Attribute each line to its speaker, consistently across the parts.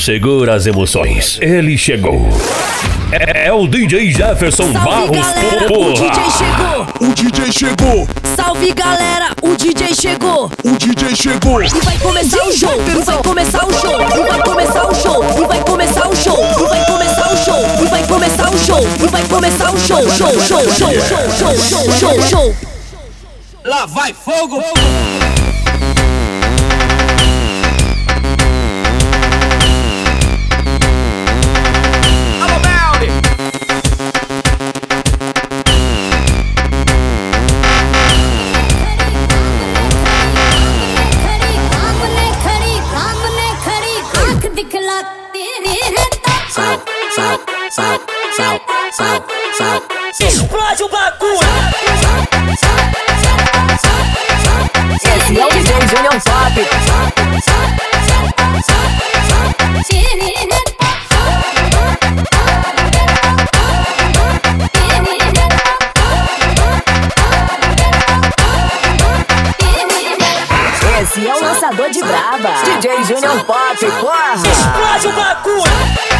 Speaker 1: Segura as emoções. Ele chegou. É, é o DJ Jefferson
Speaker 2: Salve,
Speaker 1: Barros.
Speaker 2: Galera. O DJ chegou.
Speaker 3: O DJ chegou.
Speaker 2: Salve galera, o DJ chegou.
Speaker 3: O DJ chegou.
Speaker 2: E vai começar o show. E vai começar o show. E vai começar o show. E vai começar o show. E vai começar o show. E vai começar o show. E vai começar o show. Show, show, show, show, show, show, show, show.
Speaker 4: Lá vai fogo. fogo.
Speaker 5: Sal, sal.
Speaker 4: Explode o bagulho!
Speaker 2: Esse é o DJ Junior Pop. Esse é o lançador de braba. DJ Junior Pop, porra.
Speaker 4: Explode o bagulho!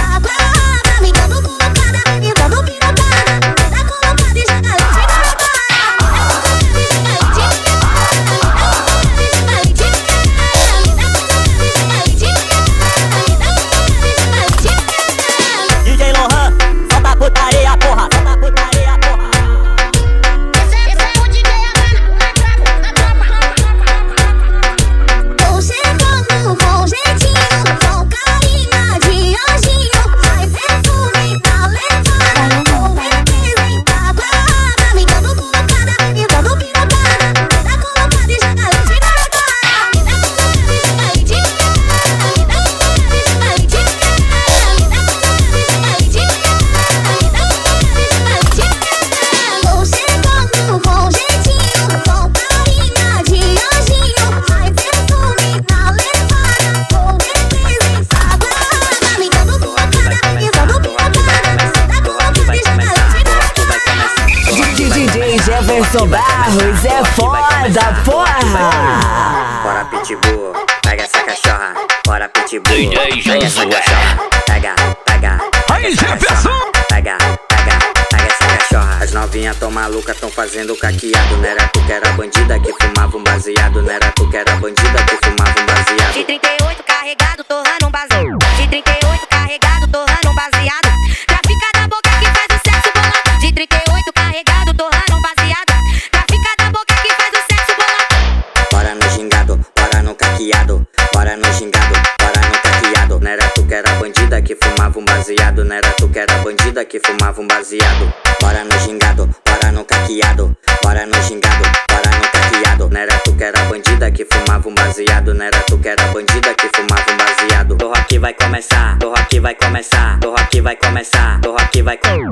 Speaker 6: vai
Speaker 5: começar, do rock vai começar.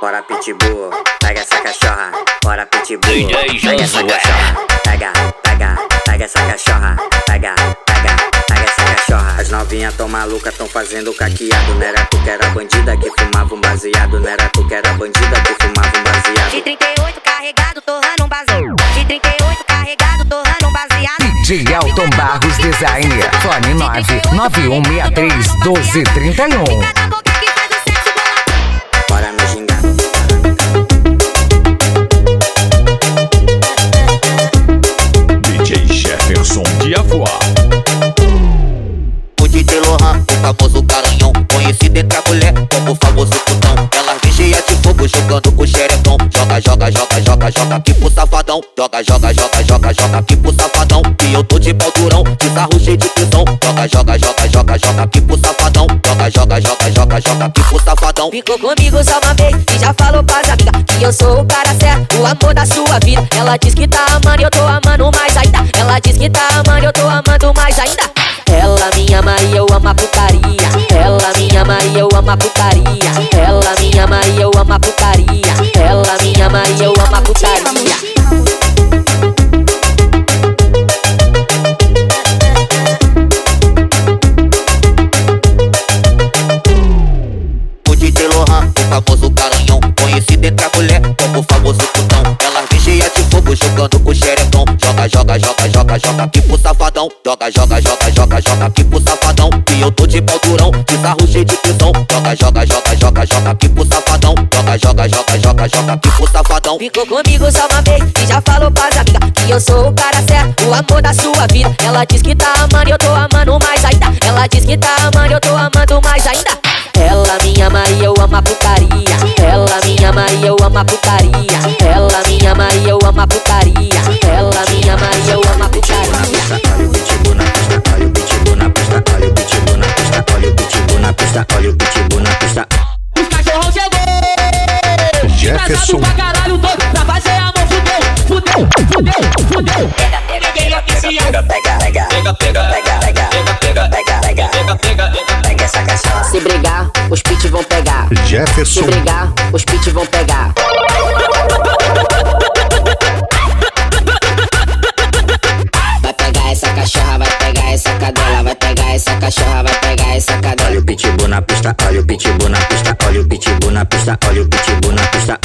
Speaker 5: Bora pitbull, pega essa cachorra. Bora pitbull, pega essa cachorra. Pega, pega, pega essa cachorra. Pega, pega, pega essa cachorra. As novinhas tão malucas, tão fazendo caqueado. Não era tu que era bandida que fumava um baseado. Não era tu que era bandida que fumava um
Speaker 7: De
Speaker 5: baseado.
Speaker 7: 38 carregado, torrando um baseado. De 38 carregado, torrando um baseado.
Speaker 8: DJ Elton Barros Design. Fone 99163 1231.
Speaker 9: Famoso garanhão Conhecido entre a mulher como o famoso putão Ela vem cheia de fogo jogando o xerecão Joga, joga, joga, joga, joga aqui pro safadão. Joga, joga, joga, joga, joga aqui pro safadão. E eu tô de pau durão, de sarro cheio de prisão. Joga, joga, joga, joga, joga aqui pro safadão. Joga, joga, joga, joga, joga aqui pro safadão.
Speaker 7: Ficou comigo só uma vez e já falou pras amigas Que eu sou o cara certo, o amor da sua vida. Ela diz que tá amando e eu tô amando mais ainda. Ela diz que tá amando e eu tô amando mais ainda amo a putaria. Ela me ama e eu amo a putaria. Ela me ama e eu amo a putaria. Ela me ama e eu
Speaker 10: joga, joga aqui pro safadão. Joga, joga, joga, joga, joga aqui pro safadão. E eu tô de pau durão, de sarro cheio de tesão. Joga, joga, joga, joga, joga aqui pro safadão. Joga, joga, joga, joga, joga aqui pro safadão.
Speaker 7: Ficou comigo só uma vez e já falou pras amigas Que eu sou o cara certo, o amor da sua vida Ela diz que tá amando e eu tô amando mais ainda Ela diz que tá amando e eu tô amando mais ainda Ela me ama e eu amo a putaria Ela me ama e eu amo a putaria
Speaker 5: pista, olha o pitbull na pista.
Speaker 11: Os cachorrão chegou!
Speaker 3: Jefferson.
Speaker 11: Engraçado pra caralho todo, pra fazer amor, fudeu, fudeu, fudeu, fudeu. Ninguém oficial.
Speaker 5: Pega, pega, pega, pega, pega, pega, pega, pega, pega, pega, pega essa cachaça.
Speaker 7: Se brigar, os pit vão pegar Se
Speaker 3: Jefferson.
Speaker 7: brigar, os pit vão pegar Vai pegar essa cachorra, vai pegar essa cadela Vai pegar essa cachorra, vai pegar
Speaker 5: pitbull na pista, olha o pitbull na pista, olha o pitbull na pista, olha o pitbull na pista.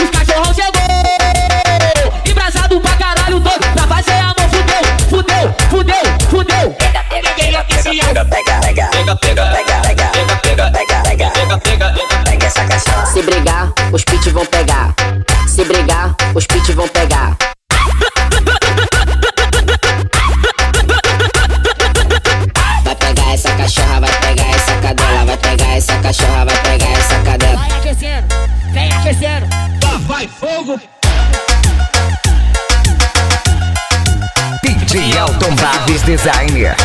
Speaker 11: Os cachorrão chegou! Embrasado pra caralho todo, pra fazer amor, fudeu, fudeu, fudeu, fudeu. Ninguém oficial.
Speaker 5: Pega, pega, pega, pega, pega, pega, pega, pega, pega, pega, pega, pega essa cachaça.
Speaker 7: Se brigar, os pit vão pegar Se brigar, os pit vão pegar
Speaker 8: DJ Elton Barros Designer.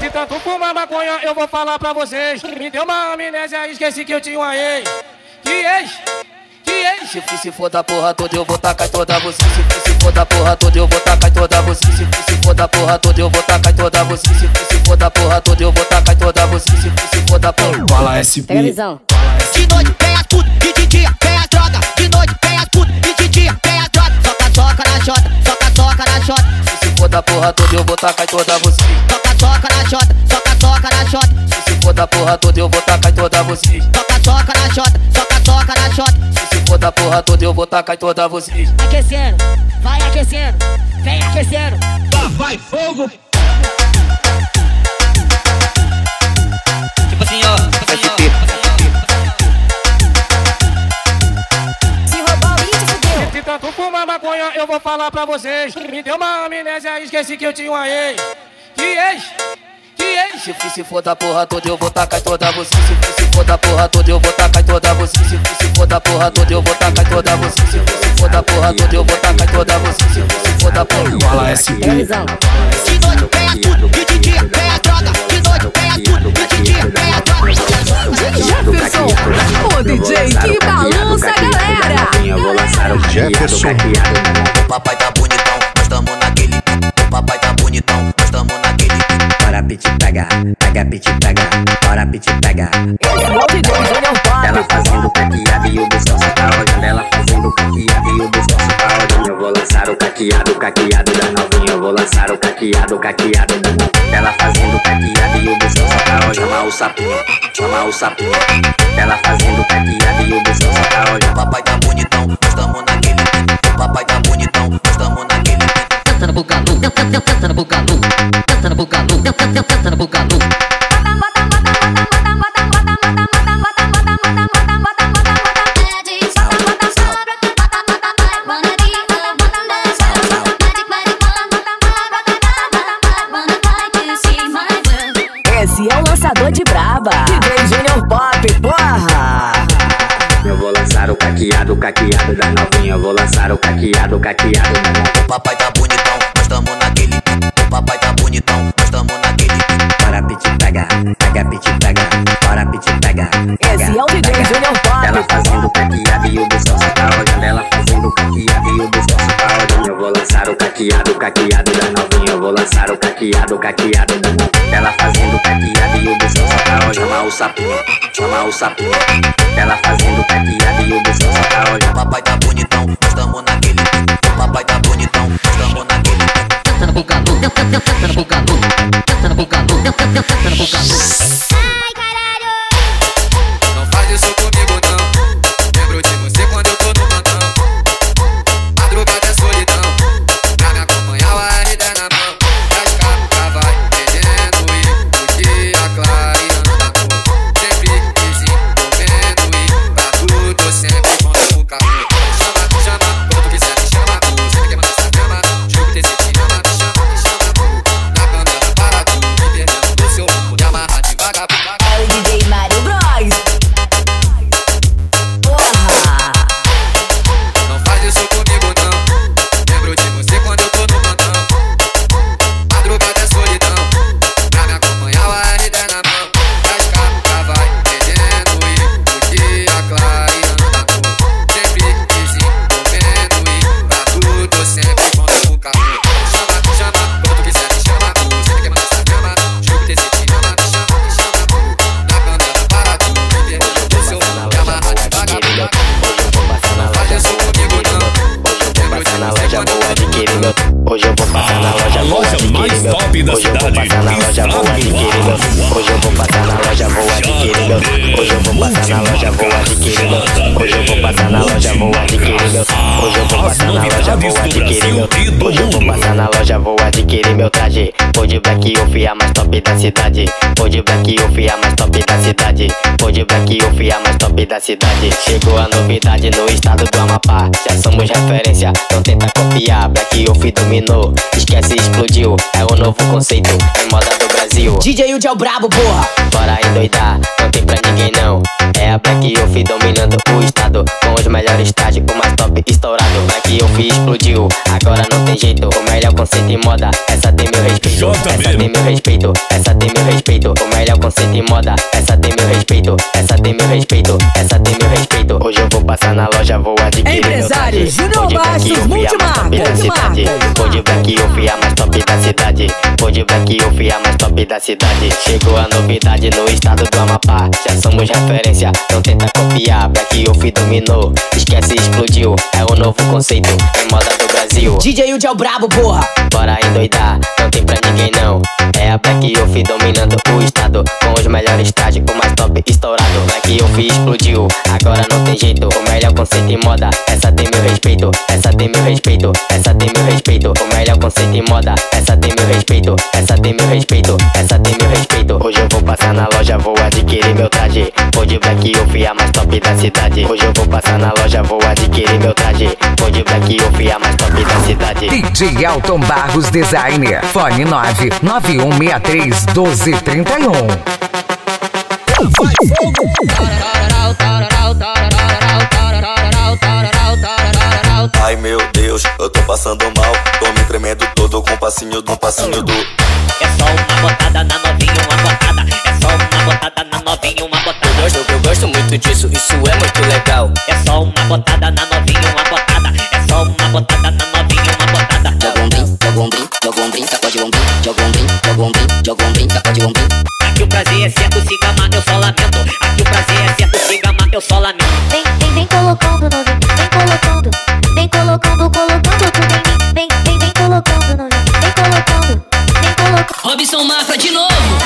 Speaker 11: De tanto fumar maconha, eu vou falar pra vocês. Me deu uma amnésia, esqueci que eu tinha uma ex. Que ex? Que ex? Se for, se for da porra toda, eu vou tacar toda você. Se for, se for da porra toda, eu vou tacar toda você. Se for, se for da porra toda, eu vou tacar toda você. Se for, se for da porra toda, eu vou tacar toda você. Se for, se for da porra. Fala SP.
Speaker 7: Pega a visão
Speaker 10: De noite as putas e de dia
Speaker 11: da porra toda, eu vou tacar toda você.
Speaker 10: Soca, soca na jota, soca, soca na jota.
Speaker 11: Se for da porra toda, eu vou tacar toda você.
Speaker 10: Soca, soca na jota, soca, soca na jota.
Speaker 11: Se for da porra toda, eu vou tacar toda você.
Speaker 7: Aquecendo, vai aquecendo, vem aquecendo
Speaker 11: Vai fogo! Vou falar pra vocês. Me deu uma amnésia, esqueci que eu tinha uma ex. Que ex? Que ex? Se for, se for da porra toda, eu vou tacar toda você. Se for, se for da porra toda, eu vou tacar toda você. Se for, se for da porra toda, eu vou tacar toda você. Se for, se for da porra toda, eu vou tacar toda você. Se for, se for da porra. Fala SP.
Speaker 7: A
Speaker 10: De noite vem putas e de dia vem as droga.
Speaker 2: Jefferson, o DJ que balança a galera.
Speaker 3: Jefferson.
Speaker 10: Papai tá bonitão, nós tamo naquele papai tá bonitão, nós tamo naquele.
Speaker 5: Bora pit pega, pega pit pega, bora pit pega. Ela fazendo caqueado e o só tá olhando. Ela fazendo caqueado e o só tá vou lançar o caqueado, caqueado da novinha. Eu vou lançar o caqueado, caqueado. Ela fazendo caqueado e o bestão só tá olhando. Chama o sapinho, chama o sapinho. Ela fazendo caqueado e o bestão só tá
Speaker 10: O
Speaker 5: olhando.
Speaker 10: papai tá bonitão, nós tamo naquele pique. O papai tá bonitão, nós tamo naquele pique.
Speaker 7: Canta no bucalu, canta no bucalu Canta no bucalu, canta no bucalu Esse braba DJ Junior Pop, porra
Speaker 5: Eu vou lançar o caqueado, caqueado da novinha. Eu vou lançar o caqueado, caqueado da novinha.
Speaker 10: O papai tá bonitão, nós tamo naquele. O papai tá bonitão, nós tamo naquele pique.
Speaker 5: Bora pit pega, pega pit pega, bora pit pega.
Speaker 7: Esse é o DJ Junior
Speaker 5: Ela
Speaker 7: Pop
Speaker 5: fazendo caqueado e o bestão só tá olhando. Ela fazendo caqueado e o bestão só tá olhando. Eu vou lançar o caqueado, caqueado da novinha vou lançar o caqueado, caqueado. Ela fazendo caqueado e o bichão só tá ó, chama o sapinho, chama o sapinho. Ela fazendo caqueado e o bichão só tá ó,
Speaker 10: papai tá bonitão, estamos naquele pico. Papai tá bonitão, estamos naquele
Speaker 4: pico. Tentando com o cano, tentando com o cano, tentando
Speaker 12: com o cano, tentando com o cano. Passar na loja, vou adquirir meu. Hoje eu vou passar na loja, vou adquirir meu. Hoje eu vou passar na loja, vou adquirir meu. Hoje eu vou passar na loja, vou adquirir meu traje. Vou de black off, a mais top da cidade. Vou de black off, a mais top da cidade. Vou de black off, a mais top da cidade. Chegou a novidade no estado do Amapá. Já somos referência, não tenta copiar. Black off dominou, esquece explodiu. É o novo conceito, é moda do Brasil.
Speaker 13: DJ Yudi é o brabo, porra.
Speaker 12: Bora endoidar, não tem pra ninguém não. É a Black Off dominando o estado. Com os melhores trajes, o mais top estourado. Black Off explodiu, agora não tem jeito. O melhor conceito em moda, essa tem meu respeito. Essa tem meu respeito, essa tem meu respeito. O melhor conceito em moda, essa tem meu respeito. Essa tem meu respeito, essa tem meu respeito. Hoje eu vou passar na loja, vou adquirir
Speaker 13: Empresário
Speaker 12: meu traje.
Speaker 13: Júnior
Speaker 12: Vou de Black
Speaker 13: Bastos,
Speaker 12: Off, a mais top da cidade.
Speaker 13: multimarcas.
Speaker 12: Vou de Black Off, a mais top top da cidade. Chegou a novidade no estado do Amapá. Já somos referência, não tenta copiar. Black Off dominou, esquece explodiu. É o novo conceito, é moda do Brasil.
Speaker 13: DJ Yudi é o brabo, porra.
Speaker 12: Bora endoidar, não tem pra ninguém não. É a Black Off dominando o estado. Com os melhores trajes, o mais top estourado. Black Off explodiu, não tem jeito. O melhor conceito em moda, essa tem meu respeito. Essa tem meu respeito, essa tem meu respeito. O melhor conceito em moda, essa tem meu respeito. Essa tem meu respeito, essa tem meu respeito. Hoje eu vou passar na loja, vou adquirir meu traje. Vou de Black Off, a mais top da cidade. Hoje eu vou passar na loja, vou adquirir meu traje. Vou de Black Off, a mais top da cidade.
Speaker 8: DJ Elton Barros Designer. Fone 99163 1231.
Speaker 14: Ai Deus, eu tô passando mal. Tô me tremendo todo com o passinho do passinho do.
Speaker 15: É só uma botada na novinha, uma botada. É só uma botada na novinha, uma botada.
Speaker 5: Eu gosto, eu gosto muito disso, isso é muito legal.
Speaker 15: É só uma botada na novinha, uma botada. É só uma botada na novinha, uma botada.
Speaker 5: Joga um brim, joga um brim, joga um brim, sacode um brim, joga um brim, joga um brim, joga um brim, sacode um brim.
Speaker 15: Aqui o prazer é certo, se gamar, eu só lamento. Aqui o prazer é certo, se gamar, eu só lamento.
Speaker 16: Vem, vem, vem colocando novinho,
Speaker 15: Robson Mafra de novo.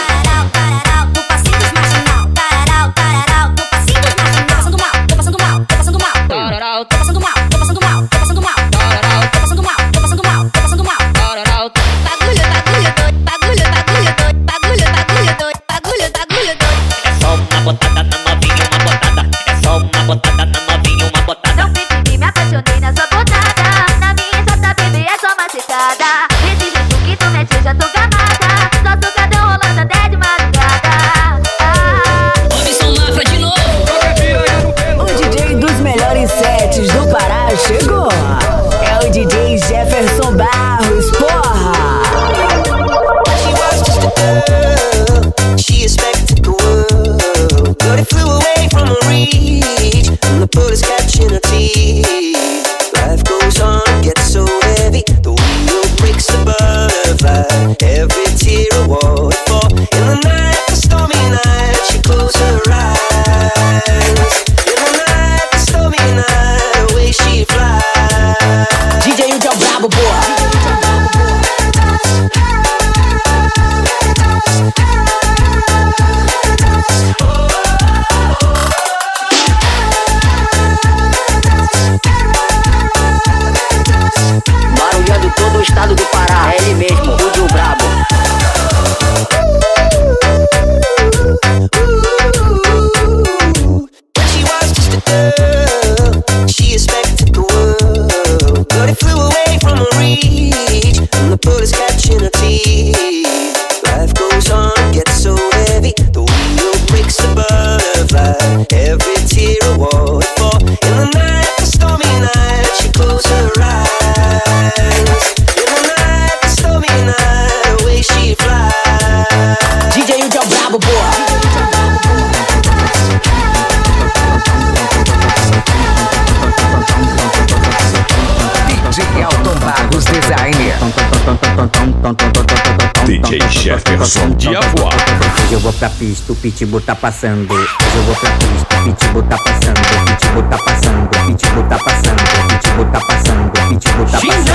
Speaker 13: DJ Jefferson
Speaker 17: de Avoá.
Speaker 5: Hoje eu vou pra pista, o pitbull tá passando. Hoje eu vou pra pista, o pitbull tá passando. O pitbull tá passando, o pitbull tá passando. O pitbull tá passando, o pitbull tá passando.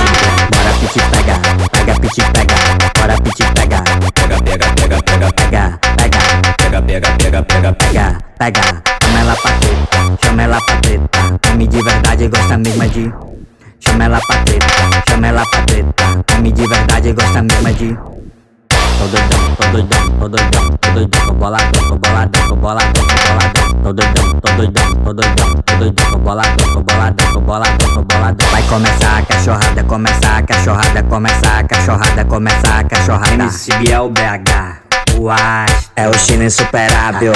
Speaker 5: Bora pit pega, pega pit pega. Bora pit pega.
Speaker 9: Pega, pega, pega, pega,
Speaker 5: pega, pega.
Speaker 9: Pega, pega, pega, pega,
Speaker 5: pega, pega. Chama ela pra treta, chama ela pra treta. Homem de verdade gosta mesmo de... Chama ela pra treta, chama ela pra treta. Homem de verdade gosta mesmo de tô doidão, tô doidão, tô doidão, tô doidão, tô boladão, tô boladão, tô boladão, tô boladão, tô doidão, tô doidão, tô doidão, tô doidão, tô boladão, tô boladão, tô boladão, tô boladão. Vai começar a cachorrada, começar a cachorrada, começar a cachorrada, começar a cachorrada. MC Biel BH. Uaz, é o China insuperável,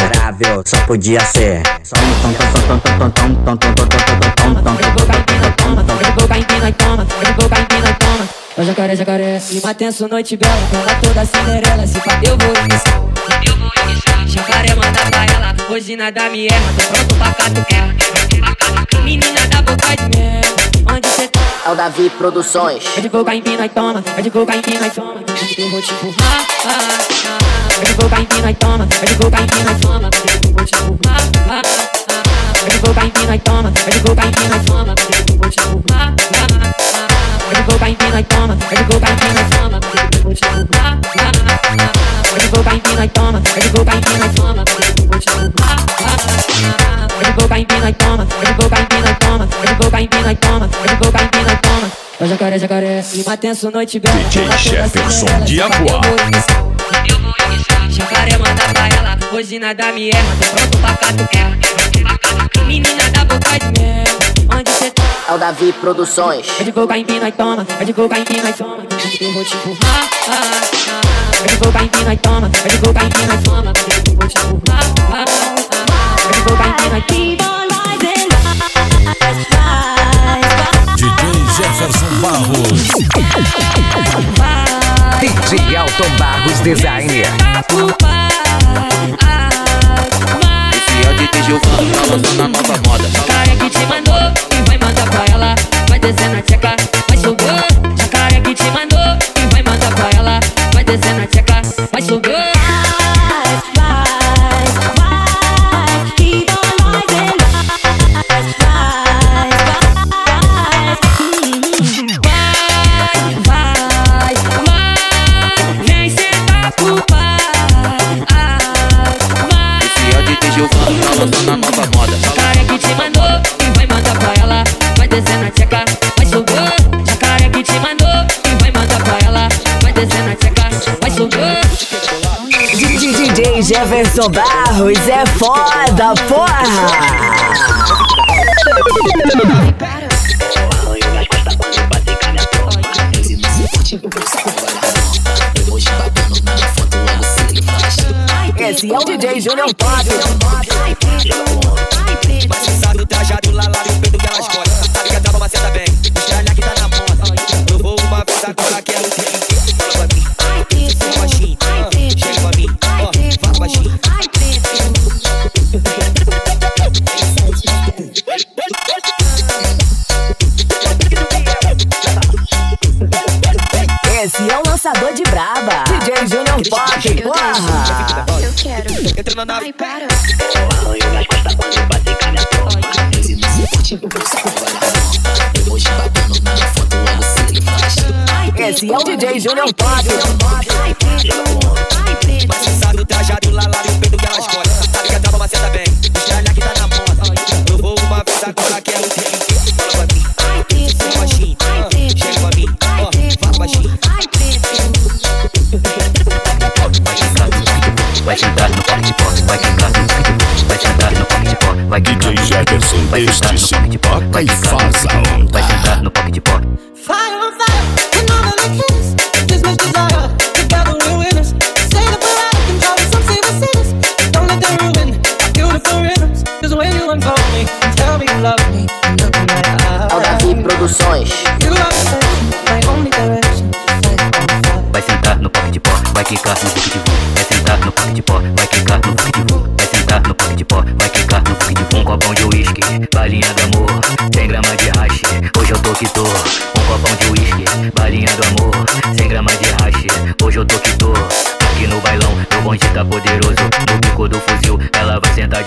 Speaker 5: só podia ser. Eu.
Speaker 18: Ô jacaré, jacaré, e tenso noite bela Ela toda cinderela, se pá eu vou iniciar Eu vou iniciar Jacaré manda pra ela, hoje nada me erra Tô pronto pra catucar Menina da boca de mel Onde cê tá?
Speaker 19: É o Davi Produções.
Speaker 18: É de boca empina e toma, é de boca empina e toma Eu vou te empurrar, ah, ah. É de boca empina e toma, é de boca empina e toma Eu vou te empurrar, ah, ah. É de boca empina e toma, é de boca empina e toma Eu vou te empurrar, Pode voltar em pina e toma, pode voltar em pina e toma. Vou te roubar, pode voltar em pina e toma, pode voltar em pina e toma. Vou te pode voltar em pina e toma, pode voltar em pina e toma. Pode voltar em pina e toma, pode voltar em pina e toma. Ô jacaré, jacaré, e uma tenso noite bela
Speaker 17: DJ Jefferson de
Speaker 18: iniciar Jacaré manda pra ela, hoje nada me erra Tô pronto pra catucar Menina da boca de mel, onde cê tá?
Speaker 19: É o Davi Produções.
Speaker 18: É de boca empina e toma, é de boca empina e toma Eu vou te empurrar, ah, ah. É de boca empina e toma, é de boca empina e toma Eu vou te empurrar, ah, ah. É de boca empina e toma
Speaker 17: DJ Jefferson Barros.
Speaker 8: DJ Alton Barros Designer.
Speaker 20: Esse é o DJ Giovanni, tá lançando a nova moda.
Speaker 18: Jacaré que te mandou e vai mandar pra ela Vai descer na tcheca, vai subir Jacaré que te mandou e vai mandar pra ela Vai descer na tcheca, vai subir que te mandou e vai mandar pra ela Vai descer na tcheca, vai subir Jacaré que te mandou e vai mandar pra ela Vai descer na tcheca, vai subir
Speaker 21: DJ Jefferson Barros é foda, porra! Esse é o DJ Júnior Pop.
Speaker 22: Mas cê sabe o trajado lá lá e o peito que elas gostam. Tá ligado, tava maceta bem. Estralha que tá na moda. Eu vou uma vez agora que ela tem. Fala pra mim. Vem baixinho. ah, Chega pra mim. ó, Vai baixinho.
Speaker 21: Esse é o lançador de braba. DJ Júnior Pop, porra!
Speaker 23: Eu quero.
Speaker 22: Entra na nave.
Speaker 23: Ai, para.
Speaker 21: Esse é o DJ Júnior Pop.
Speaker 22: Mas sabe o trajado lá lá e o peito que elas gostam. Tá ligado, tava maceta bem. Estralha que tá na moda. Eu vou uma vez agora que ela tem. Fala pra mim. Vem baixinho. Chega pra mim. ó, Vai baixinho.
Speaker 24: Vai sentar no pop, vai no pop, vai sentar no pop, vai
Speaker 17: DJ Jefferson,
Speaker 24: vai sentar no país.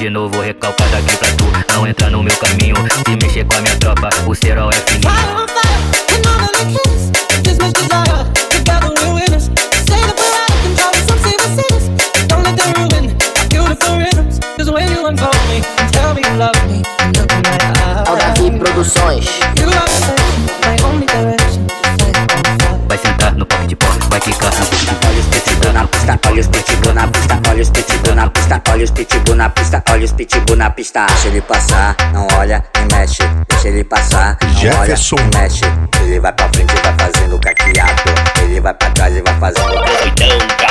Speaker 24: De novo. Recalcada
Speaker 5: olha os pitbull na pista, olha os pitbull na pista. Deixa ele passar, não olha e mexe. Deixa ele passar, não
Speaker 1: Jefferson.
Speaker 5: olha e mexe. Ele vai pra frente e vai fazendo caqueado. Ele vai pra trás e vai fazendo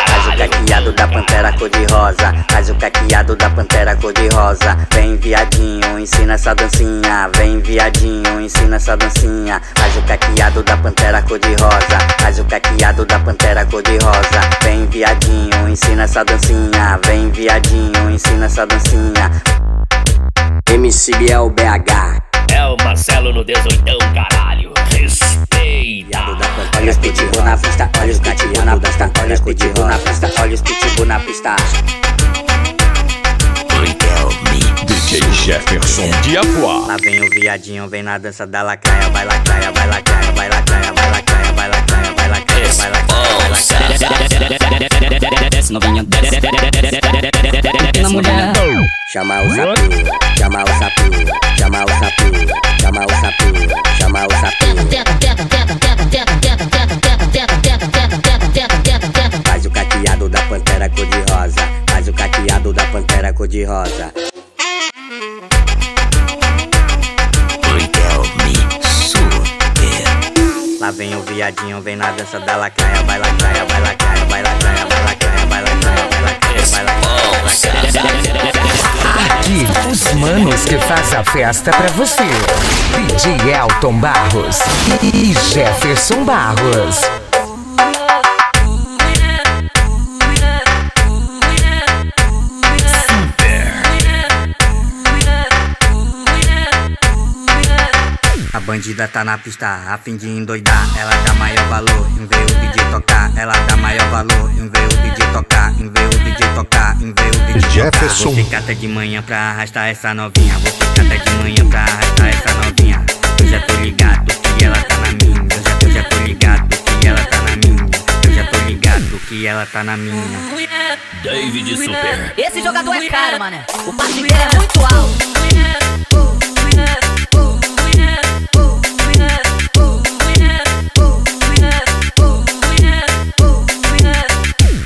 Speaker 5: Faz o caqueado da pantera cor de rosa. Faz o caqueado da pantera cor de rosa. Vem viadinho, ensina essa dancinha. Vem viadinho, ensina essa dancinha. Faz o caqueado da pantera cor de rosa. Faz o caqueado da pantera cor de rosa. Vem viadinho, ensina essa dancinha. Vem viadinho, ensina essa dancinha. MC Biel BH.
Speaker 1: É o Marcelo no 18, caralho. Respeita.
Speaker 5: Olha os pitbull na pista, olha os pitbull na pista, olha os pitbull na pista, olha os pitbull na pista.
Speaker 17: DJ Jefferson de Apuá.
Speaker 5: Lá vem o viadinho, vem na dança da lacraia, vai lacraia, vai lacraia, vai lacraia, vai lacraia, vai lacraia,
Speaker 25: Desce novinha, desce, desce na mulher.
Speaker 5: Chama o sapu, chama o sapu, chama o sapu, chama o sapu, chama o sapu. Faz o caqueado da pantera cor de rosa, faz o caqueado da pantera cor de rosa. vem o viadinho, vem na dança da lacraia, vai lacraia, vai lacraia, vai lacraia, vai lacraia, vai lacraia, vai lacraia, vai lacraia.
Speaker 8: Aqui, os manos que faz a festa pra você. DJ Elton Barros e Jefferson Barros.
Speaker 5: Bandida tá na pista, a fim de endoidar. Ela dá maior valor em ver o DJ tocar. Ela dá maior valor em ver o DJ tocar. Em ver o DJ tocar, em ver o DJ
Speaker 1: Jefferson.
Speaker 5: tocar. Vou ficar até de manhã pra arrastar essa novinha. Vou ficar até de manhã pra arrastar essa novinha. Eu já tô ligado que ela tá na minha. Eu já, eu já tô ligado que ela tá na minha. Eu já tô ligado que ela tá na minha.
Speaker 1: David Super.
Speaker 7: Esse jogador é caro, mané. O passe dele é muito alto.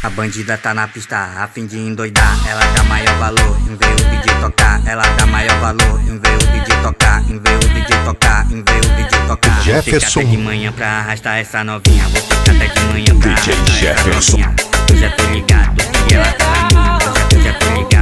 Speaker 5: A bandida tá na pista, a fim de endoidar. Ela dá maior valor em ver o DJ tocar. Ela dá maior valor em ver o DJ tocar. Em ver o DJ tocar, em ver o DJ tocar. Vou ficar
Speaker 1: Jefferson.
Speaker 5: até de manhã pra arrastar essa novinha. Vou ficar até de manhã pra
Speaker 17: DJ
Speaker 5: arrastar
Speaker 17: Jefferson.
Speaker 5: essa novinha. Eu já tô ligado que ela tá na minha. Eu já, eu já tô ligado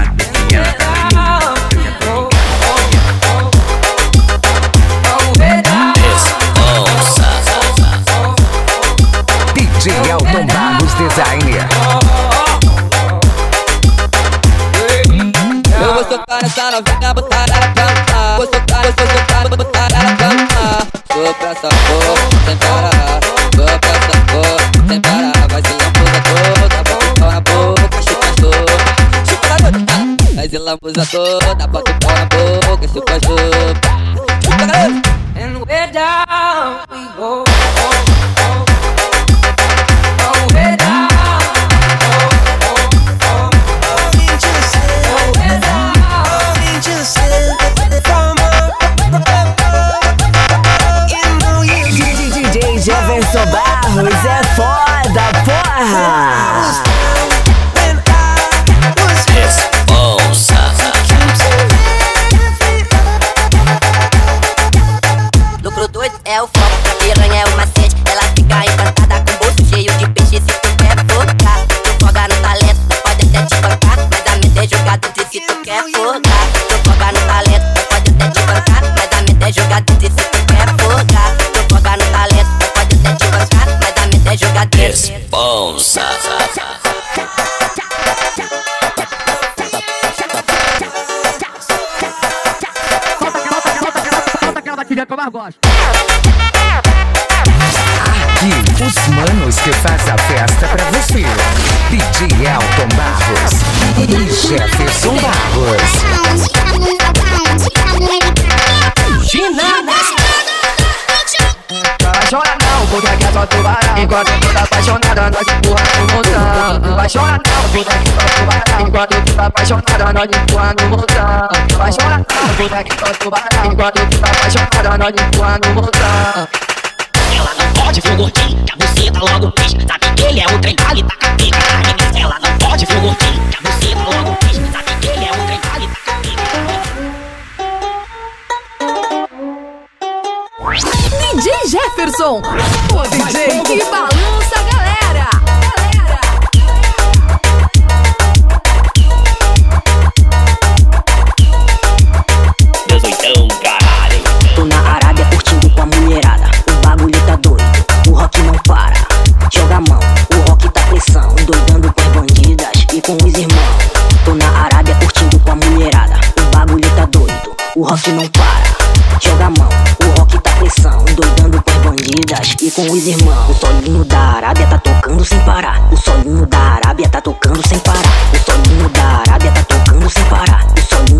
Speaker 15: essa novinha, botar ela pra cantar. Vou socar, vou socar, vou botar ela pra cantar. Sopra essa cor, sem parar. Sopra essa cor, sem parar. Vai se lambuza toda, bota o pau na boca, chupa chupa. Chupa na. Vai se lambuza toda, bota o pau na boca, chupa chupa.
Speaker 7: Jefferson Barros é foda, porra!
Speaker 8: Aqui, os manos que faz a festa pra você. DJ Elton Barros e Jefferson Barros.
Speaker 15: Vai chorar não, porque aqui é só tubarão Enquanto tu tá apaixonada, nós empurra no montão vai chorar não, porque aqui é só tubarão Enquanto tu tá apaixonada, nós empurra no montão vai chorar não, porque aqui é só tubarão Enquanto tu tá apaixonada, nós empurra no montão
Speaker 25: Ela não pode ver o gordinho, que a buceta logo pisca. Sabe que ele é o trem, tá ali, tá capica. Ela não pode ver o gordinho, que a buceta logo pisca. DJ
Speaker 2: Jefferson, o DJ que balança
Speaker 18: com os irmãos. O solinho da Arábia tá tocando sem parar. O solinho da Arábia tá tocando sem parar. O solinho da Arábia tá tocando sem parar. O solinho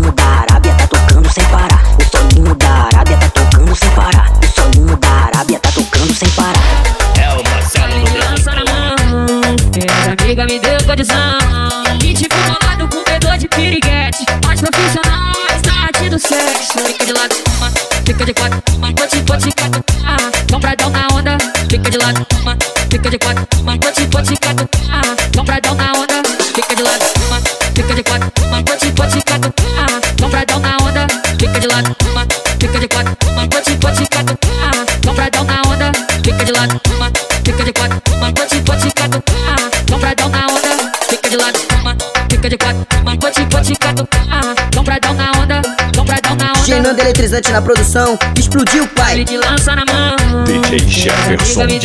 Speaker 25: eletrizante na produção, explodiu pai.
Speaker 26: Ele de lança na mão.
Speaker 17: DJ Jefferson de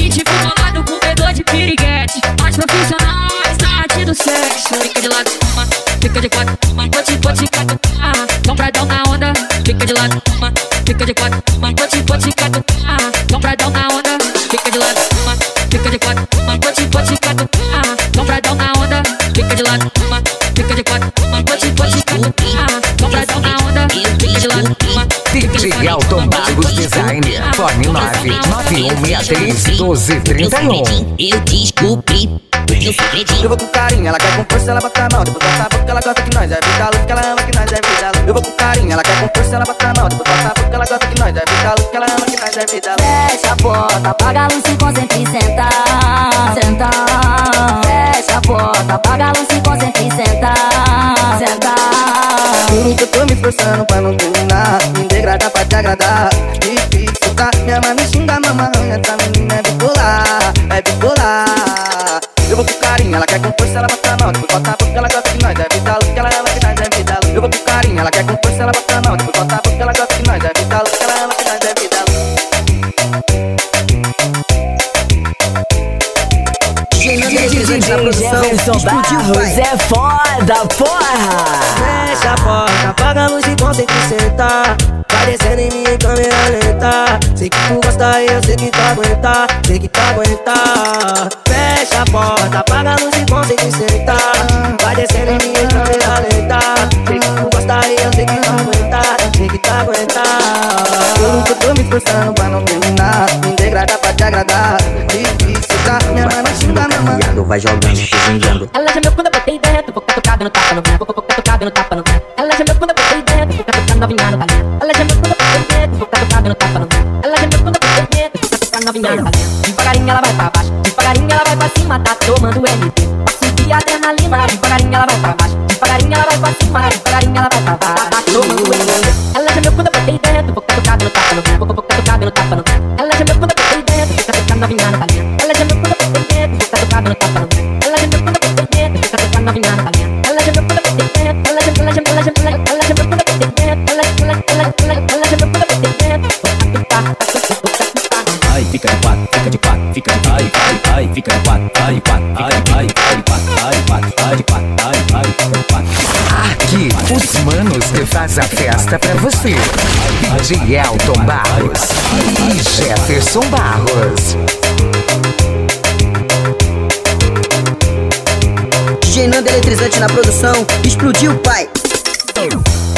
Speaker 26: E tipo bolado com pedor de piriguete. Mais profissionais da arte do sexo Fica de lado, uma, fica de quatro Uma, pote, pote, quatro ah, Compradão na onda Fica de lado, uma, fica de quatro Uma, pote, pote, quatro ah, Compradão na onda Fica de lado,
Speaker 8: Design. Fone 99163 1231.
Speaker 1: Eu descobri o teu segredinho.
Speaker 25: Eu vou com carinho, ela quer com força, ela bota a mão. Depois bota a boca, ela gosta que nós é vida louca, que ela ama que nós é vida louca. Eu vou com carinho, ela quer com força, ela bota a mão. Depois bota a boca, ela gosta que nós é vida louca, que ela ama que nós é vida louca.
Speaker 27: Fecha a porta, apaga a luz, se concentra e senta, senta. Fecha a porta, apaga a luz, se concentra e senta, senta.
Speaker 25: Juro que eu tô me esforçando pra não terminar Me degradar pra te agradar Difícil, Minha mãe me xinga, mamãe Essa menina é bipolar, é bipolar. Eu vou com carinho, ela quer com força, ela bota a mão. Depois bota a boca, ela gosta que nós é vida louca ela ama que nós é vida louca Eu vou com carinho, ela quer com força, ela bota a mão. Depois bota a boca, ela gosta que nós é vida louca ela ama que nós é vida louca DJ eletrizante na produção Explodiu, pai
Speaker 2: é foda, porra!
Speaker 25: Fecha a porta, apaga a luz e concentra e senta Vai descendo em em câmera lenta. Sei que tu gosta eu sei que tu aguenta. Sei que tu aguenta. Fecha a porta, apaga a luz e concentra e senta Vai descendo em em câmera lenta. Sei que tu gosta eu sei que tu aguenta. Sei que tu aguenta Juro que eu tô me esforçando pra não terminar Me degradar pra te agradar Difícil, tá? Minha mãe me xinga, minha mãe
Speaker 5: vai jogando, cozinhando.
Speaker 26: Ela já me quando eu botei dentro, vou catucado no tapa no vento, vou catucado no tapa no vento. Ela já me quando eu botei dentro, vou catucado novinha no talento. Ela já me quando eu botei dentro, vou catucado no tapa no vento. Ela já me quando eu botei dentro, vou catucado novinha no talento. Devagarinho ela vai pra baixo, devagarinho ela vai pra cima, tá tomando MD. Pra subir a adrenalina, devagarinho ela vai pra baixo, devagarinho ela vai pra cima, devagarinho ela vai pra baixo, tá tomando MD. Catucado no tapa no vento, vou catucado no tapa no vento. Ela já me quando eu botei dentro, vou catucado novinha no talento. Ela já me quando eu botei dentro, vou catucado no tapa no vento. Ela já me eu botei dentro, vou catucado novinha no talento. Ela já me quando eu botei dentro, ela já ela já ela já ela ela já me quando eu botei dentro, ela ela ela ela ela já me quando eu botei dentro, vou catucar,
Speaker 28: Ai, fica de quatro, fica de quatro, fica de ai, ai, ai, fica de quatro, ai, quatro, ai, ai, ai, quatro, ai, quatro, ai, quatro, ai, fica quatro.
Speaker 8: Os manos que faz a festa pra você. DJ Elton Barros e Jefferson Barros.
Speaker 25: DJ Nando eletrizante na produção Explodiu, pai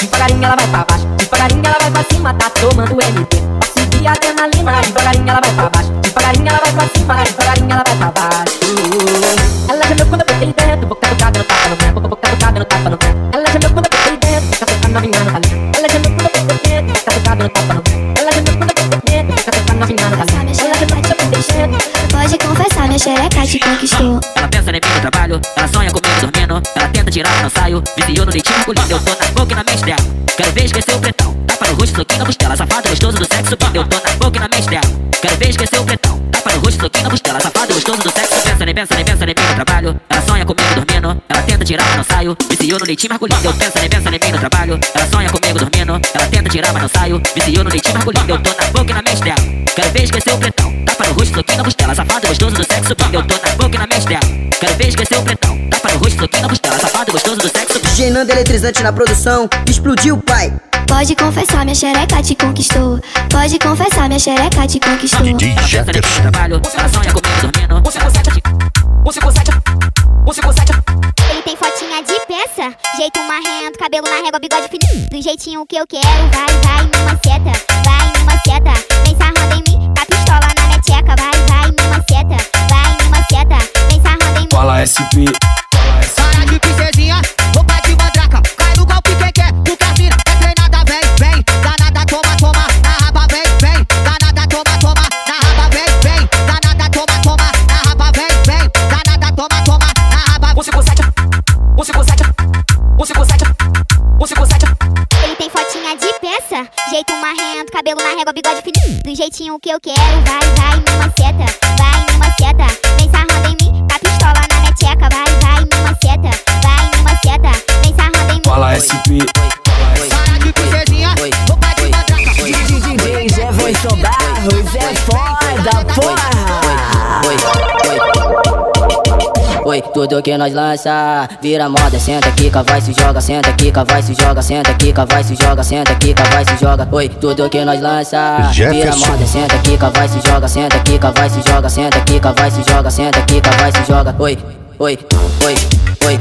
Speaker 26: Devagarinho ela vai pra baixo, devagarinho ela vai pra cima, tá tomando MD. Pra subir a adrenalina, devagarinho ela vai pra baixo, devagarinho ela vai pra cima, devagarinho ela vai pra baixo. Ela já me quando eu botei dentro, vou catucada no tapa no vento, vou catucada no tapa no vento. Novinha no talento. Ela já eu botei dentro, vou catucada no tapa. Ela já quando eu botei dentro, vou catucada novinha no talento. Ela já eu botei dentro.
Speaker 27: Pode confessar, minha xereca te conquistou.
Speaker 26: Ela pensa em mim no trabalho, ela sonha comigo dormindo. Ela tenta tirar, não saio. Viciou no leitinho engolindo. Eu tô na boca e na mente dela. Quero ver esquecer o pretão. Tá
Speaker 25: no rosto, soquinho na costela. Safado gostoso do sexo, que eu tô na boca e na mente dela. Quero ver esquecer o pretão. Tapa no rosto, soquinho na costela. Safado gostoso do sexo, pensa nem pensa nem pensa nem pensa no trabalho. Ela sonha comigo dormindo, ela tenta tirar, mas não saio. Viciou no leitinho margulhinho, eu pensa nem pensa nem pensa no trabalho. Ela sonha comigo dormindo, ela tenta tirar, mas não saio. Viciou no leitinho margulhinho, eu tô na boca e na mente dela. Quero ver esquecer o pretão. Tapa no rosto, soquinho na costela. Safado gostoso do sexo, eu tô na boca e na mente dela. Quero ver esquecer o pretão. Tapa no rosto, soquinho na costela. Safado gostoso do sexo.
Speaker 19: DJ Nando eletrizante na produção, explodiu pai.
Speaker 4: Pode confessar, minha xereca te conquistou. Pode confessar, minha xereca te conquistou.
Speaker 3: DJ Jefferson.
Speaker 25: Trabalho, ela sonha comigo dormindo. Você consegue, você consegue, você consegue.
Speaker 4: Ele tem fotinha de peça, jeito marrento, cabelo na régua, bigode fininho. Do jeitinho que eu quero, vai, vai, me maceta, vai, me maceta. Vem sarrando em mim, tá pistola na minha tcheca, vai, vai, me maceta, vai, me maceta. Vem sarrando em mim.
Speaker 29: Fala SP.
Speaker 11: Para de princesinha,
Speaker 4: jeito marrento, cabelo na régua, bigode fininho. Do jeitinho que eu quero, vai, vai, me maceta, vai, me maceta. Vem sarrando em mim, tá pistola na minha tcheca, vai, vai, me maceta, vai, me maceta. Vem sarrando em mim.
Speaker 29: Fala SP.
Speaker 30: Oi, tudo que nós lança vira moda. Senta, quica, vai se joga. Senta, quica, vai se joga. Senta, quica, vai se joga. Senta, quica, vai se joga. Oi, tudo que nós lança vira moda. Senta, quica, vai se joga. Senta, quica, vai se joga. Senta, quica, vai se joga. Senta, quica, vai se joga. Oi, oi, oi, oi,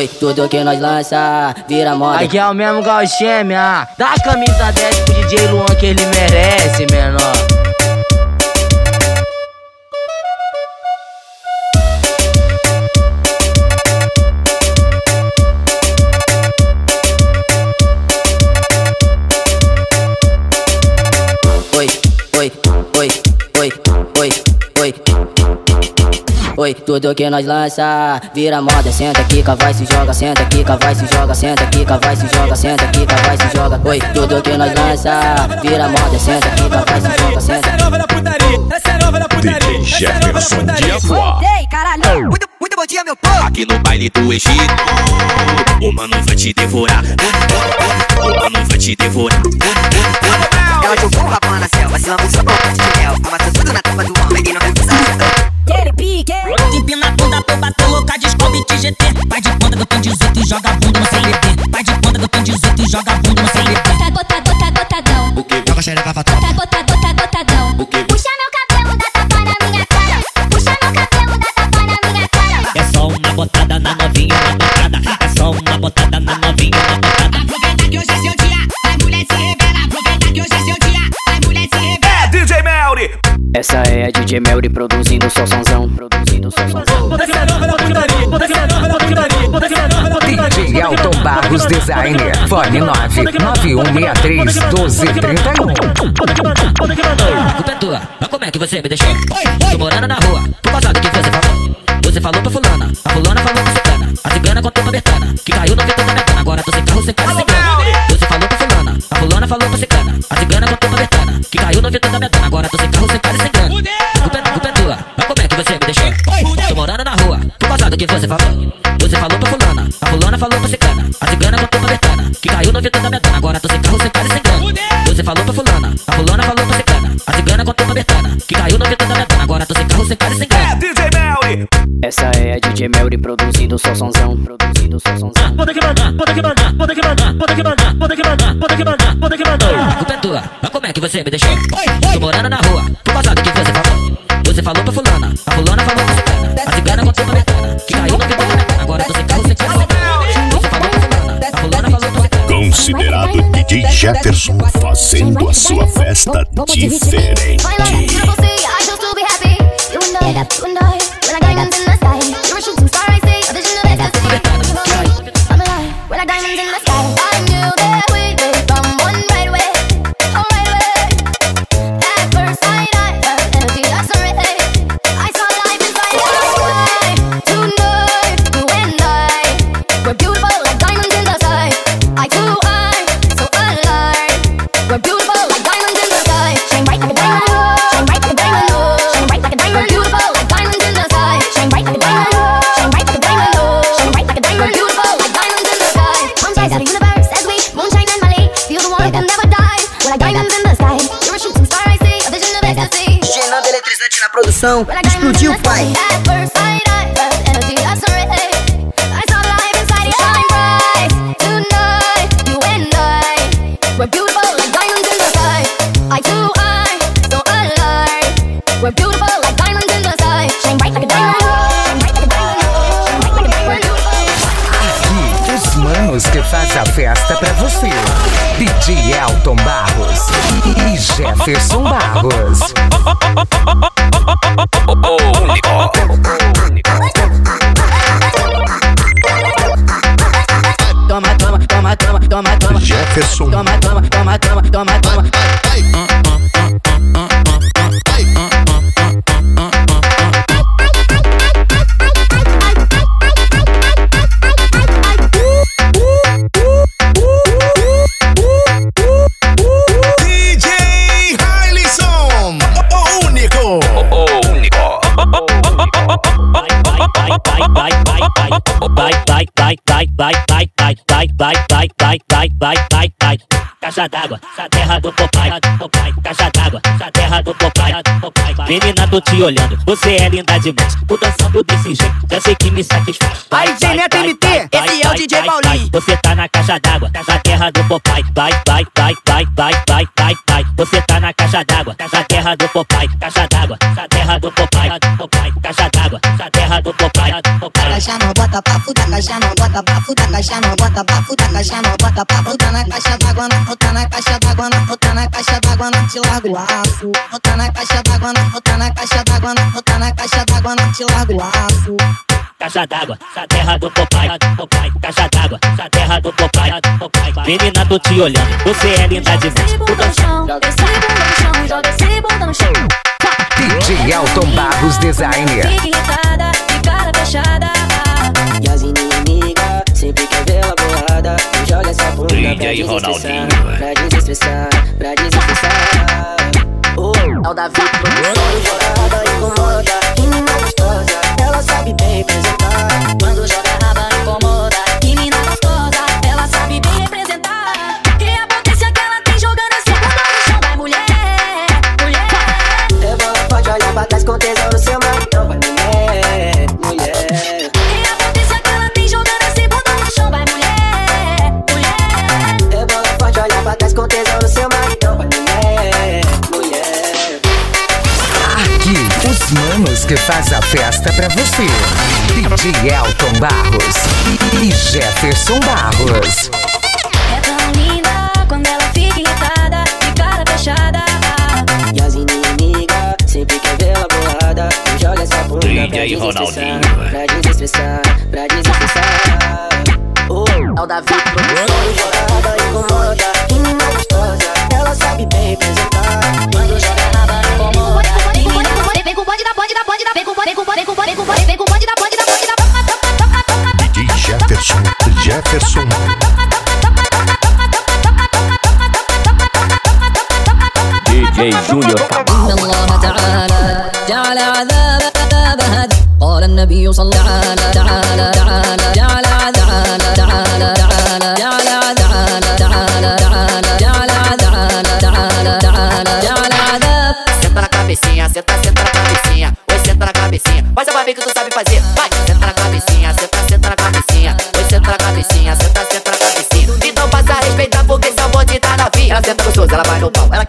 Speaker 30: oi, tudo que nós lança vira moda.
Speaker 31: Aqui é o mesmo gauchêmea. Dá a camisa 10 pro DJ Luan que ele merece, menor.
Speaker 30: Oi, tudo que nós lança vira moda. Senta, quica, vai se joga. Senta, quica, vai se joga. Senta, quica, vai se joga. Senta, quica, vai se joga. Oi, tudo que nós lança vira moda. Senta, quica, vai se joga. Senta.
Speaker 3: DJ Jefferson Diafuá.
Speaker 11: Ei, caralho, muito, muito bom dia, meu povo
Speaker 10: Aqui no baile do Egito, o mano vai te devorar. O mano vai te devorar.
Speaker 11: Ela jogou o rabo na selva, se sua boca de mel Amassou tudo na cama do homem e não
Speaker 25: TGT. Vai de conta que eu tenho 18 e joga bunda no CLT. Vai de conta que eu tenho 18 e joga bunda no CLT.
Speaker 4: Tá gotadão, tá gotadão.
Speaker 10: O que? Joga xereca pra trás.
Speaker 4: Tá gotadão, tá gotadão.
Speaker 10: O que?
Speaker 4: Puxa meu cabelo, dá tapa na minha cara. Puxa meu cabelo, dá tapa na minha cara.
Speaker 25: É só uma botada na novinha, uma botada. É só uma botada na novinha, uma botada.
Speaker 11: Aproveita que hoje é seu dia, as mulheres se revela Aproveita que hoje é seu dia, as mulheres se revela
Speaker 3: É DJ Melry.
Speaker 32: Essa é a DJ Melry produzindo só sonzão. Produzindo só sonzão.
Speaker 8: DJ Elton Barros Designer. Fone 99163 1231.
Speaker 25: A culpa é tua, mas como é que você me deixou? Tô morando na rua, por causa do que você falou. Você falou pra fulana, a fulana falou pra cigana. A cigana contou pra Betana, que caiu no vento da Betana. Agora tô sem carro, sem casa, sem grana. Você falou pra fulana, a fulana falou pra cigana. A cigana contou pra Betana, que caiu no vento da Betana. Agora tô sem carro, sem casa, sem grana. A culpa, é- a culpa é tua, mas como é que você me deixou? Tô morando na rua, por causa do que você falou. Betana, que caiu no vento da Betana. Agora tô sem carro, sem casa, sem grana. Você falou pra fulana, a fulana falou pra cigana. A cigana contou pra Betana, que caiu no vento da Betana. Agora tô sem carro, sem casa, sem grana.
Speaker 3: DJ Melry.
Speaker 32: Essa é a DJ Melry produzindo só sonzão. Produzindo só sonzão.
Speaker 25: Pode que mandar, pode que mandar, pode que mandar, pode que mandar, pode que mandar, pode que mandar, pode que mandar. A culpa é tua, mas como é que você me deixou? Tô morando na rua, por causa do que você falou. Você falou pra fulana, a fulana falou pra
Speaker 3: Jefferson fazendo a sua festa diferente.
Speaker 4: Like
Speaker 33: a diamond.
Speaker 8: Aqui, os manos que faz a festa pra você. DJ Elton Barros e Jefferson Barros.
Speaker 15: toma, toma, toma, toma, toma. Ai,
Speaker 3: Bye,
Speaker 15: bye toma, toma.
Speaker 3: DJ Harlison, o único. O único.
Speaker 34: Caixa d'água, essa terra do papai, papai, caixa d'água, essa terra do papai, papai. Menina, tô te olhando, você é linda demais. Tô dançando desse jeito, já sei que me satisfaz.
Speaker 15: Aí, DJ Neto MT, esse é o DJ Paulinho.
Speaker 34: Você tá na caixa d'água, na terra do papai, vai, vai, vai, vai, vai, vai, vai, vai. Você tá na caixa d'água, na terra do papai, caixa d'água, na terra do papai, papai, caixa d'água, na terra do papai, papai.
Speaker 35: Caixa não bota pra fuda, caixa não bota pra fuda, caixa não bota pra fuda, caixa não bota pra fuda na caixa d'água, na bota na caixa d'água, na bota na caixa d'água, na te largo aço. Bota na caixa d'água, na bota na caixa d'água, na bota na caixa d'água, na te largo aço.
Speaker 34: Caixa d'água, essa terra do papai, papai, caixa d'água, essa terra do papai, papai. Menina, tô te olhando, você é linda demais. Tô dançando.
Speaker 33: Joga esse bunda no chão, joga esse bunda no chão.
Speaker 8: DJ Elton Barros Designer.
Speaker 33: De cara fechada.
Speaker 15: E as inimigas sempre quer ver ela bolada. Joga essa bunda pra desestressar, pra desestressar, pra desestressar. Oh, é o Davi Quando jogada incomoda, menina gostosa, ela sabe bem representar.
Speaker 33: Que
Speaker 8: faz a festa pra você. DJ Elton Barros e Jefferson Barros.
Speaker 33: É tão linda quando ela fica irritada, de cara fechada.
Speaker 15: E as inimigas sempre quer ver ela bolada. Joga essa bunda pra
Speaker 1: DJ Ronaldinho.
Speaker 15: desestressar, pra desestressar, pra desestressar. Oh, é o Davi Quando jogada incomoda, menina gostosa, ela sabe bem representar.
Speaker 33: Quando joga raba incomoda, vem com pode, pode, vem com pode da pode da da, vem com vem com vem com vem com vem com pode da pode da pode da.
Speaker 3: DJ Jefferson, Jefferson.
Speaker 1: DJ Júnior.
Speaker 36: إن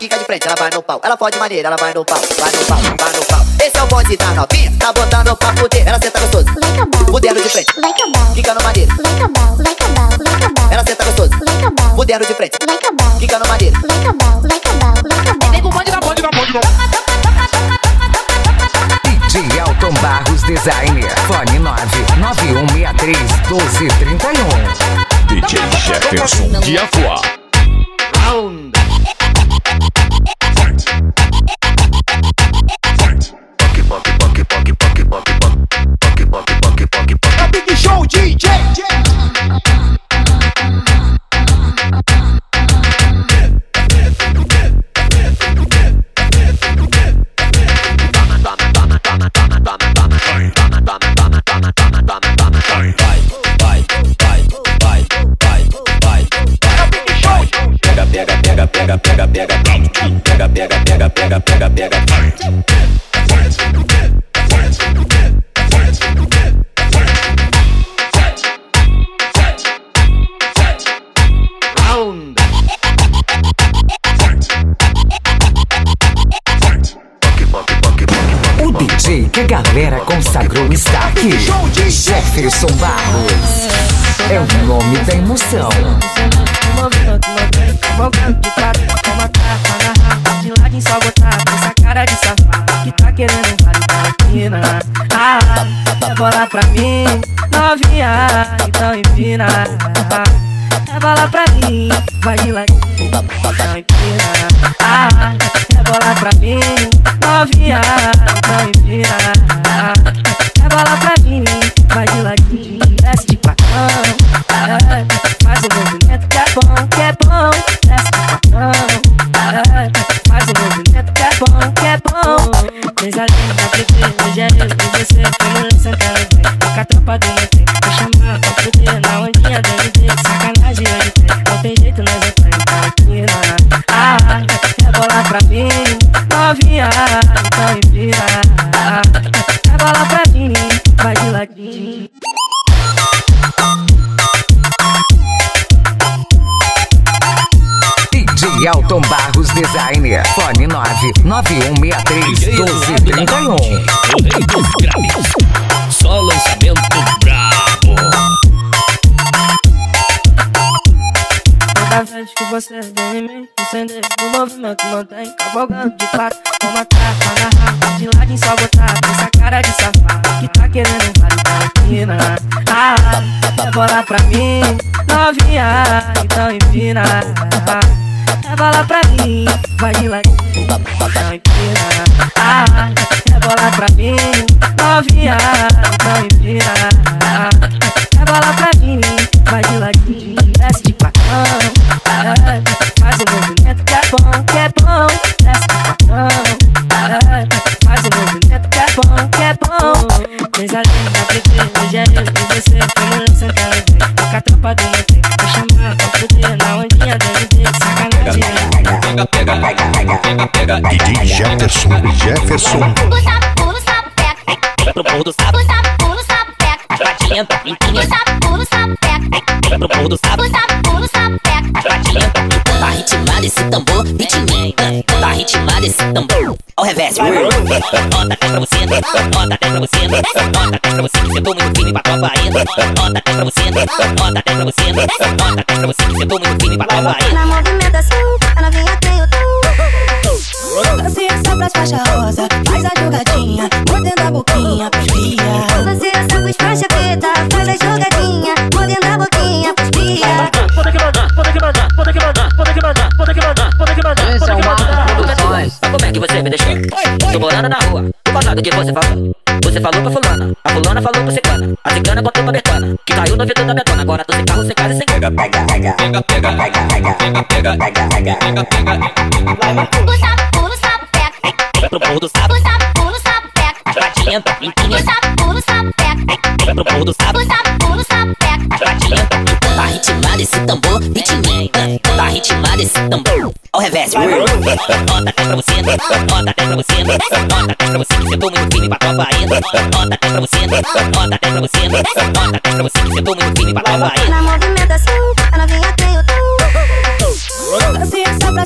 Speaker 4: quica de frente, ela vai no pau. Ela pode maneira, ela vai no pau, vai no pau, vai no pau. Esse é o bonde da novinha, tá botando pra fuder. Ela senta gostoso, vai cabal. O dedo de frente, vai cabal. Quicando maneira, vai cabal, vai cabal, vai cabal. Ela senta gostoso, vai cabal. O dedo de frente, vai cabal. Quicando
Speaker 33: maneira, vai cabal, vai cabal, vai cabal. Pega o bonde da bonde da bonde da
Speaker 8: DJ Elton Barros Designer, fone 991631231.
Speaker 3: DJ Jefferson Diafua.
Speaker 9: DJ. Pega, pega, pega, pega, pega, pega, pega, pega, pega.
Speaker 8: O DJ que a galera consagrou está aqui. Jefferson Barros. É o nome da emoção.
Speaker 37: Bola pra mim, novinha, então empina. É bola pra mim, vai de ladinho, então empina. Ah, é bola pra mim, novinha, então empina. É bola pra mim, vai de ladinho,
Speaker 8: Barros Designer. Fone 99163 1231.
Speaker 1: O rei dos graves. Só lançamento brabo.
Speaker 37: Toda vez que você vem em mim, incender o movimento mantém Cavalgando de quatro, com uma tapa na rapa De ladinho só botar essa cara de safado Que tá querendo um vale da esquina Ah, é bola pra mim, novinha, então empina É bola pra mim, vai de ladinho, então empina Ah, é bola pra mim, novinha, então empina
Speaker 9: pega, pega.
Speaker 3: DJ Jefferson, Jefferson.
Speaker 4: Pulo, sapulo, sapeca.
Speaker 34: Pro pulo,
Speaker 4: sapulo, sapulo, sapeca.
Speaker 34: Batenta,
Speaker 4: pintinha. Sapulo, sapeca.
Speaker 34: Pro pulo,
Speaker 4: sapulo, sapulo, sapeca.
Speaker 34: Batenta,
Speaker 25: Tá ritmado esse tambor, ritminho. Tá ritmado esse tambor. Ao revés.
Speaker 34: Nota 10 pra você, nota 10 pra você. Nota 10 pra você que sentou muito firme pra Copa ainda. Nota 10 pra você, nota 10 pra você. Nota 10 pra você que sentou muito firme pra Copa ainda.
Speaker 4: Na movimentação, a novinha tem o
Speaker 38: é só pras faixa rosa, faz a jogadinha, mordendo a boquinha pros.
Speaker 4: Você é só pros faixa preta, faz a jogadinha, mordendo a boquinha pros.
Speaker 34: Pode que mandar, pode que mandar, pode que mandar, pode que mandar, pode que mandar, pode que mandar.
Speaker 25: Esse é o Marcos Produções.
Speaker 34: Mas como é que você me deixou? Tô morando na rua, o passado que você falou. Você falou pra fulana, a fulana falou pra ciclana. A ciclana contou pra betana, que caiu no vidro da betona. Agora tô sem carro, sem casa e sem
Speaker 9: Pega, pega, pega, pega, pega, pega, pega, pega, pega, pega.
Speaker 4: Puxa, pula, sapeca.
Speaker 34: Vai pro burro do sapo.
Speaker 4: Sapo, pulo, sapo,
Speaker 34: peca. Batendo,
Speaker 4: limpinho. Sapo, é. pulo, sapo, peca.
Speaker 34: Vai é. pro burro do sapo.
Speaker 4: Sapo, pulo, sapo,
Speaker 34: peca. É.
Speaker 25: Batendo, Tá ritmado esse tambor, ritminho. Tá ritmado esse tambor. Ao revés,
Speaker 34: Nota 10 pra você, nota 10 pra você. Nota 10 pra você que você muito firme pra tropa ainda. Nota 10 pra você, nota 10 pra você. Nota 10 pra você que você muito firme pra tropa ainda.
Speaker 4: Na movimentação, a novinha tem o tom.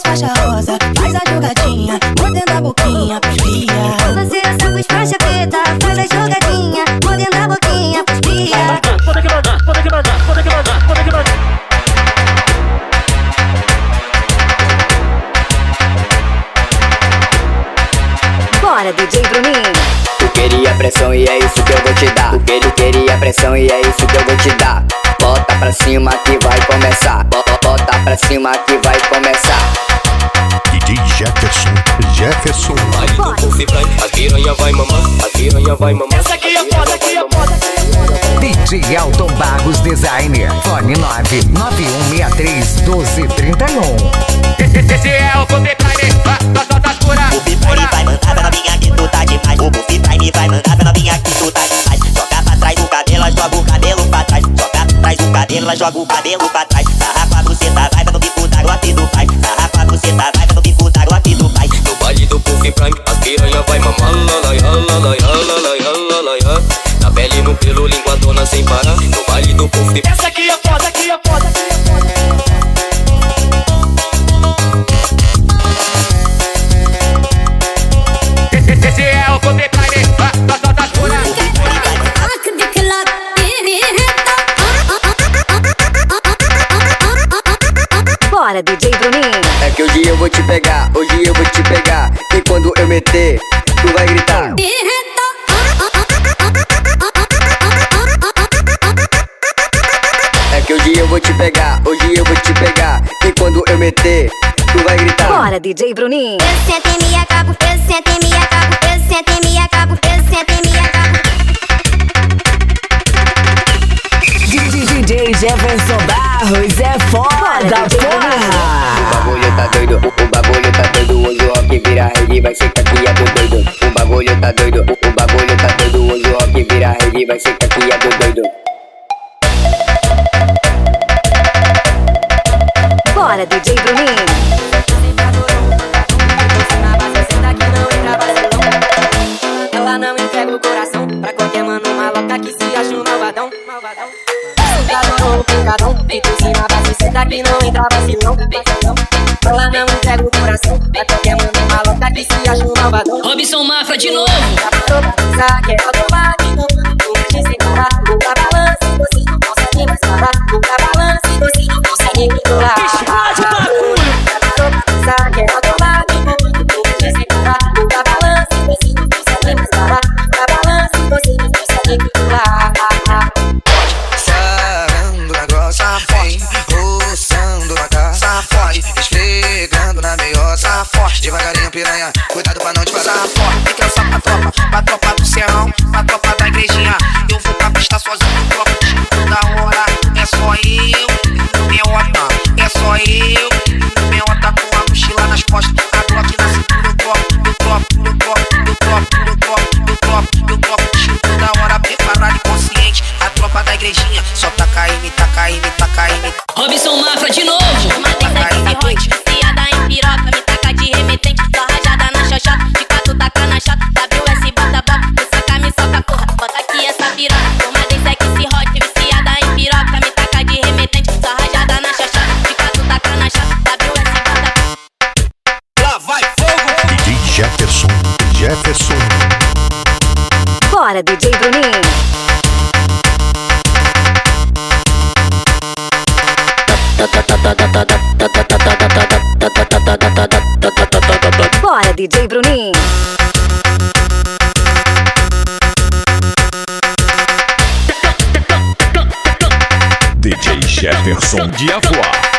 Speaker 38: Faixa rosa, faz a jogadinha, mordendo a boquinha cria.
Speaker 4: Você é só pros faixa preta, faz a jogadinha, mordendo a boquinha cria.
Speaker 34: Pode que mandar, pode que mandar, pode que mandar, pode que mandar.
Speaker 39: Bora, DJ Bruninho.
Speaker 19: Tu queria pressão e é isso que eu vou te dar. Tu tu queria pressão e é isso que eu vou te dar. Bota pra cima que vai começar. Bo- bo- Bota pra cima que vai começar.
Speaker 3: Jefferson, Jefferson.
Speaker 9: A piranha vai mamar, a piranha vai mamar.
Speaker 37: Essa aqui é foda, aqui é foda
Speaker 8: DJ Elton Barros Designer. Fone 99163 1231.
Speaker 40: Esse é o Coffee Prime, a nossa pura.
Speaker 25: O Prime vai mandar pra novinha que tu tá demais. O Buff Prime vai mandar pra novinha que tu tá demais. Joga pra trás do cabelo, joga o cabelo pra trás. Joga pra trás do cabelo, joga o cabelo pra trás. Sarra pra você tá vai pra no bico da glote do pai. Sarra pra você tá
Speaker 15: prime, as piranha vai mamar, lalaiá, lalaiá, lalaiá, lalaiá. Na pele, no pelo, linguadona sem parar. No baile do povo de
Speaker 41: Essa aqui é foda, aqui é foda.
Speaker 19: Meter, tu vai gritar. É que hoje eu vou te pegar, hoje eu vou te pegar. E quando eu meter, tu vai gritar.
Speaker 26: Bora, DJ Bruninho.
Speaker 27: Eu sento e me acabo, eu sento e me acabo, eu sento e me acabo, eu sento e me acabo.
Speaker 29: DJ Jefferson Barros é foda, porra!
Speaker 19: O bagulho tá doido, o, bagulho tá doido. Hoje o rock vira rede, vai ser caqueado doido. O bagulho tá doido, o, bagulho tá doido. Hoje o rock vira rede, vai ser caqueado doido.
Speaker 26: Bora, DJ Bruninho.
Speaker 7: Picadão, picadão, feito na base, cê daqui não entra vacilão. vacilão. Ela não entrega o coração pra qualquer mano maloca que se acha um malvadão.
Speaker 1: Robson Mafra de novo.
Speaker 7: Sabe que é automático, não mexe sem parar. Nunca balance, você não consegue mais parar. Nunca balance, você não consegue controlar. Explode
Speaker 26: DJ Bruninho.
Speaker 17: DJ Jefferson Diavoar.